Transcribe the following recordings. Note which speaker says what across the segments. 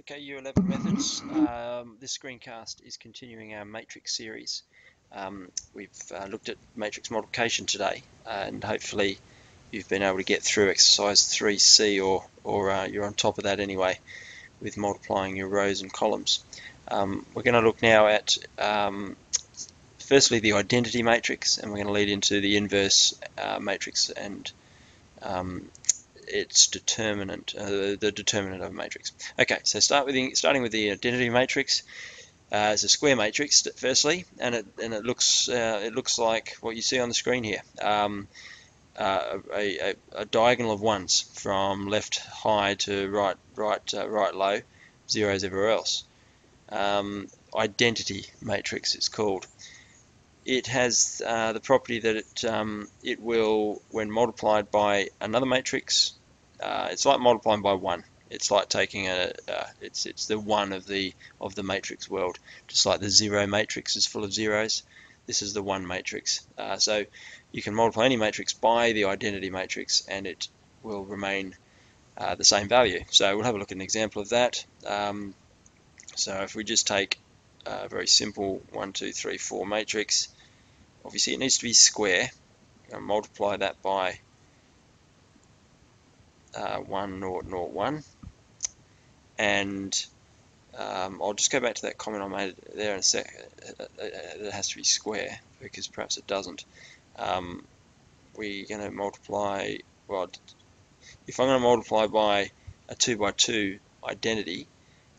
Speaker 1: Okay, Year 11 Methods. Um, this screencast is continuing our matrix series. Um, we've uh, looked at matrix multiplication today and hopefully you've been able to get through exercise 3C or, or uh, you're on top of that anyway with multiplying your rows and columns. Um, we're going to look now at um, firstly the identity matrix and we're going to lead into the inverse uh, matrix and um, its determinant, uh, the determinant of a matrix. Okay, so start with the, starting with the identity matrix. Uh, it's a square matrix, firstly, and it and it looks uh, it looks like what you see on the screen here. Um, uh, a, a, a, diagonal of ones from left high to right right uh, right low, zeros everywhere else. Um, identity matrix it's called. It has uh, the property that it um, it will, when multiplied by another matrix, uh, it's like multiplying by one. It's like taking a, uh, it's it's the one of the of the matrix world. Just like the zero matrix is full of zeros, this is the one matrix. Uh, so you can multiply any matrix by the identity matrix, and it will remain uh, the same value. So we'll have a look at an example of that. Um, so if we just take a very simple one, two, three, four matrix, obviously it needs to be square. And multiply that by uh, 1, 0, 0, 1. And um, I'll just go back to that comment I made there in a sec. It has to be square because perhaps it doesn't. Um, we're going to multiply, well, if I'm going to multiply by a 2 by 2 identity,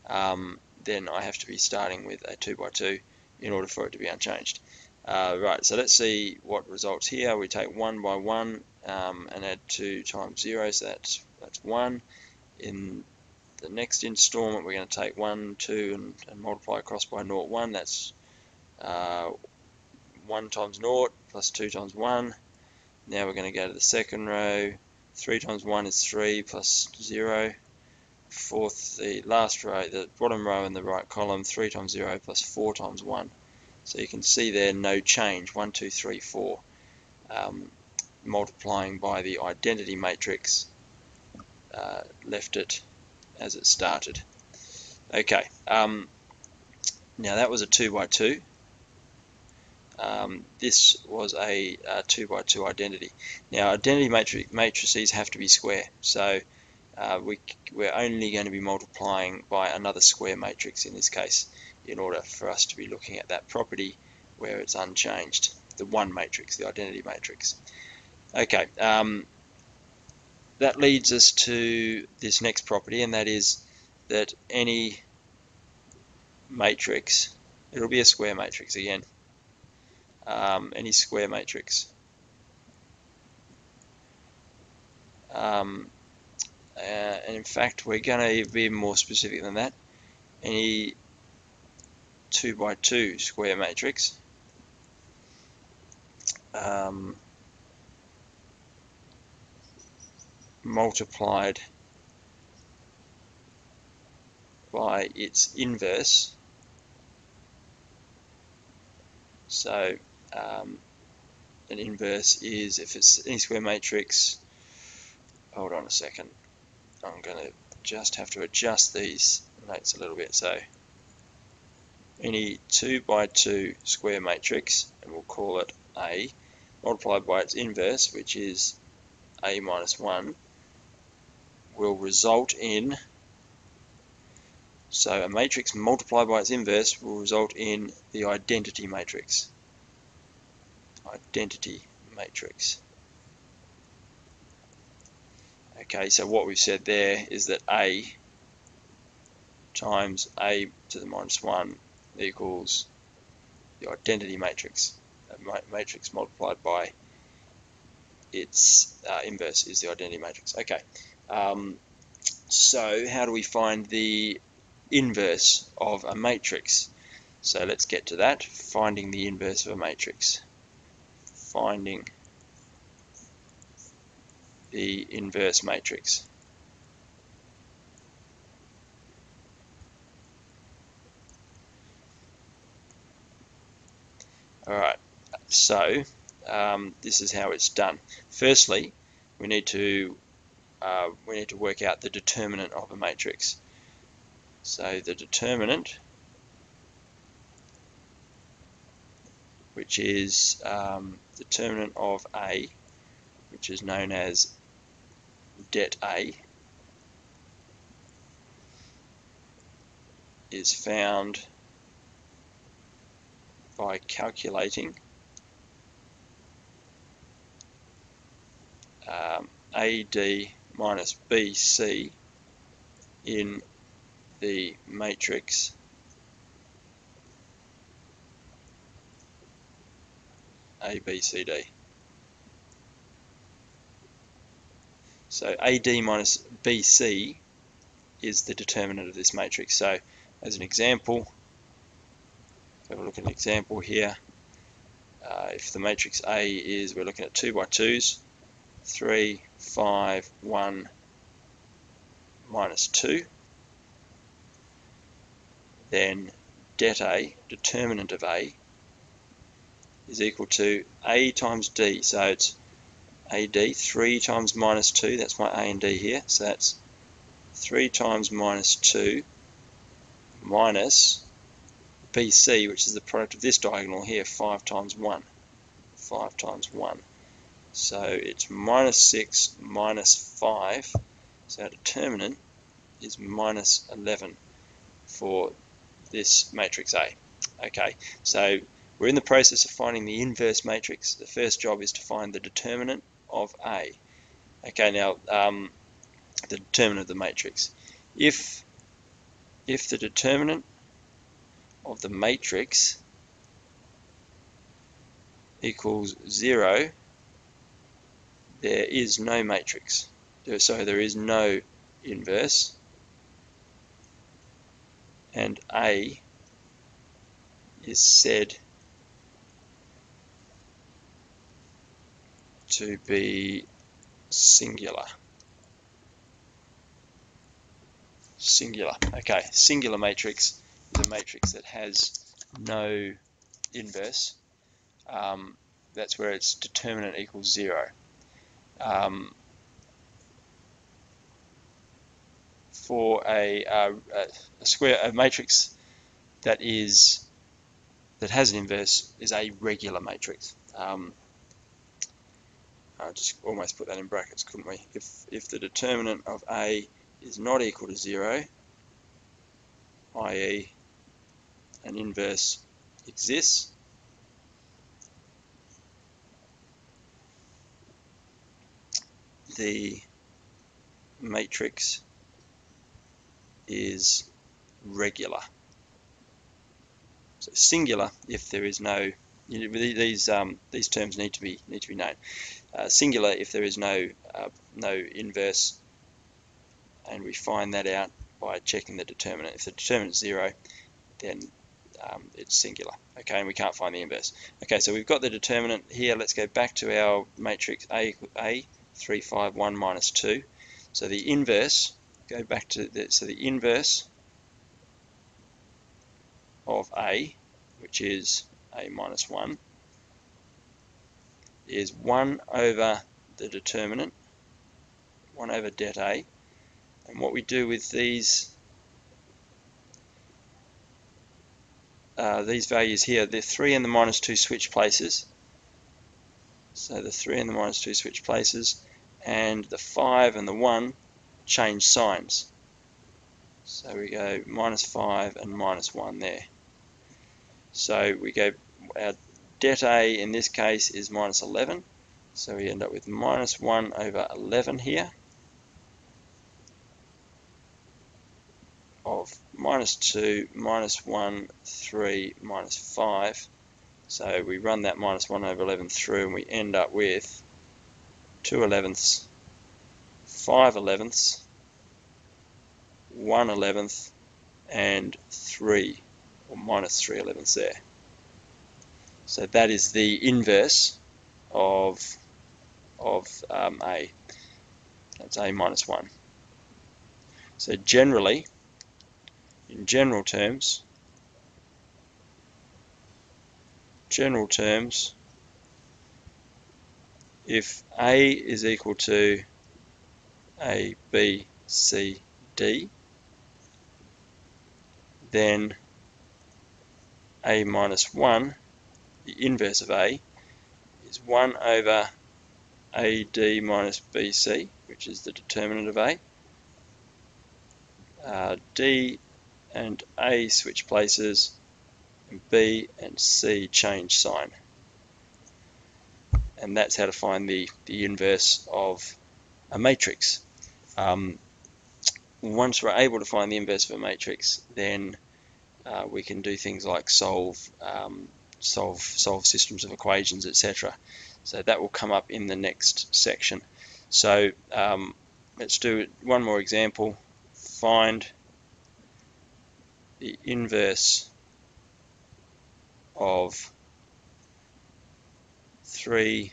Speaker 1: um, then I have to be starting with a 2 by 2 in order for it to be unchanged. Uh, right, so let's see what results here. We take 1 by 1 um, and add 2 times 0, so that's that's 1. In the next installment, we're going to take 1, 2, and, and multiply across by 0, 1. That's uh, 1 times 0 plus 2 times 1. Now we're going to go to the second row. 3 times 1 is 3 plus 0. Fourth, the last row, the bottom row in the right column, 3 times 0 plus 4 times 1. So you can see there no change, 1, 2, 3, 4. Um, multiplying by the identity matrix uh, left it as it started. Okay, um, now that was a 2 by 2 um, this was a, a, 2 by 2 identity. Now identity matrix, matrices have to be square, so uh, we, we're only going to be multiplying by another square matrix in this case in order for us to be looking at that property where it's unchanged, the one matrix, the identity matrix. Okay, um, that leads us to this next property and that is that any matrix, it'll be a square matrix again, um, any square matrix. Um, uh, and in fact we're going to be more specific than that. Any 2 by 2 square matrix um, multiplied by its inverse. So um, an inverse is if it's any square matrix, hold on a second, I'm going to just have to adjust these notes a little bit. So any 2 by 2 square matrix, and we'll call it A, multiplied by its inverse, which is A minus 1, will result in so a matrix multiplied by its inverse will result in the identity matrix. Identity matrix. Okay so what we've said there is that a times a to the minus 1 equals the identity matrix a matrix multiplied by its uh, inverse is the identity matrix. Okay um, so how do we find the inverse of a matrix? So let's get to that, finding the inverse of a matrix. Finding the inverse matrix. Alright, so um, this is how it's done. Firstly, we need to uh, we need to work out the determinant of a matrix. So the determinant, which is um, determinant of A, which is known as det A, is found by calculating um, AD minus BC in the matrix ABCD. So AD minus BC is the determinant of this matrix. So as an example, have a look at an example here. Uh, if the matrix A is, we're looking at 2 by 2s, 3, 5, 1, minus 2, then det A, determinant of A, is equal to A times D. So it's AD, 3 times minus 2, that's my A and D here, so that's 3 times minus 2 minus BC, which is the product of this diagonal here, 5 times 1. 5 times 1. So it's minus 6 minus 5. So our determinant is minus 11 for this matrix A. Okay, so we're in the process of finding the inverse matrix. The first job is to find the determinant of A. Okay, now um, the determinant of the matrix. If if the determinant of the matrix equals 0, there is no matrix. So there is no inverse. And A is said to be singular. Singular. Okay, singular matrix is a matrix that has no inverse. Um, that's where its determinant equals zero. Um, for a, a, square a matrix that is that has an inverse is a regular matrix. Um, I just almost put that in brackets, couldn't we? If if the determinant of A is not equal to zero, i.e an inverse exists, the matrix is regular. So singular if there is no you know, these um, these terms need to be need to be known. Uh, singular if there is no uh, no inverse, and we find that out by checking the determinant. If the determinant is zero, then um, it's singular. Okay, and we can't find the inverse. Okay, so we've got the determinant here. Let's go back to our matrix A, A 3, 5, 1 minus 2. So the inverse, go back to the, so the inverse of A, which is A minus 1, is 1 over the determinant, 1 over det A. And what we do with these uh, these values here, the 3 and the minus 2 switch places. So the 3 and the minus 2 switch places, and the 5 and the 1 change signs. So we go minus 5 and minus 1 there. So we go, our det A in this case is minus 11. So we end up with minus 1 over 11 here. of minus 2, minus 1, 3, minus 5. So we run that minus 1 over 11 through and we end up with 2 elevenths, 5 elevenths, 1 eleventh, and 3, or minus 3 elevenths there. So that is the inverse of, of um, A. That's A minus 1. So generally, in general terms, general terms, if A is equal to A, B, C, D, then a minus 1, the inverse of a, is 1 over AD minus BC, which is the determinant of A. Uh, D and A switch places, and B and C change sign. And that's how to find the, the inverse of a matrix. Um, once we're able to find the inverse of a matrix, then uh, we can do things like solve um, solve solve systems of equations, etc. So that will come up in the next section. So um, let's do one more example. Find the inverse of 3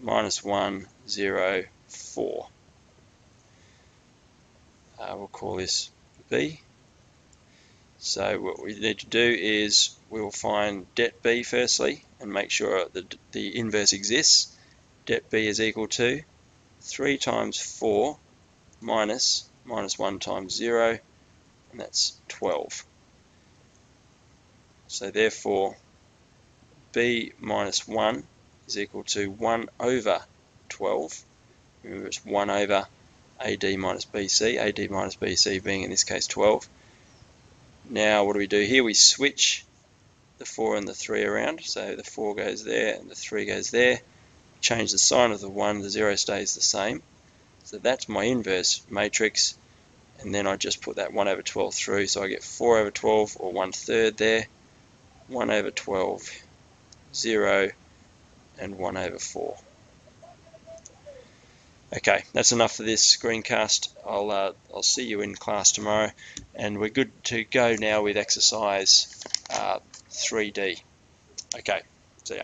Speaker 1: minus 1, 0, 4. Uh, we'll call this B. So what we need to do is we'll find det B firstly and make sure that the inverse exists. Det B is equal to 3 times 4 minus minus 1 times 0 and that's 12. So therefore B minus 1 is equal to 1 over 12. Remember it's 1 over AD minus BC, AD minus BC being in this case 12. Now what do we do here? We switch the 4 and the 3 around. So the 4 goes there and the 3 goes there. Change the sign of the 1, the 0 stays the same. So that's my inverse matrix. And then I just put that 1 over 12 through. So I get 4 over 12 or 1 third there. 1 over 12, 0, and 1 over 4. Okay, that's enough for this screencast. I'll, uh, I'll see you in class tomorrow. And we're good to go now with exercise uh, 3D. Okay, see ya.